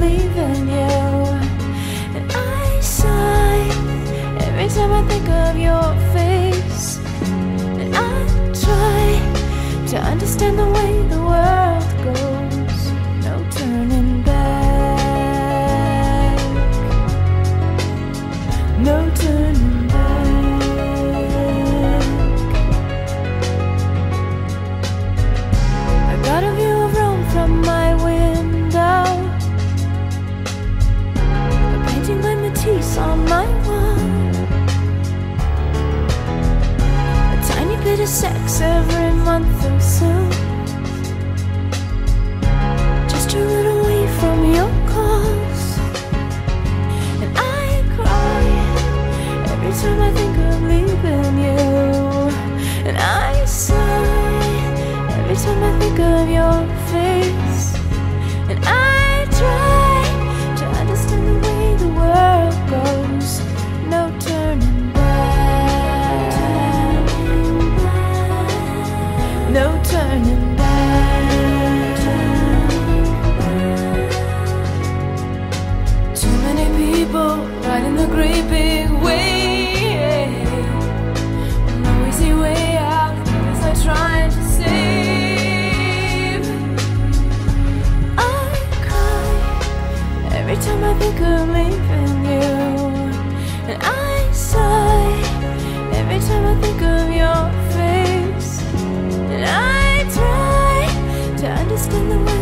leaving you. And I sigh every time I think of your face. sex every month or so. Just to run away from your calls. And I cry every time I think of leaving you. And I sigh every time I think of your face. no turning back. Too many people riding the great big wave. No easy way out, as I try to save. I cry every time I think of leaving you, and I sigh every time I think of your. in the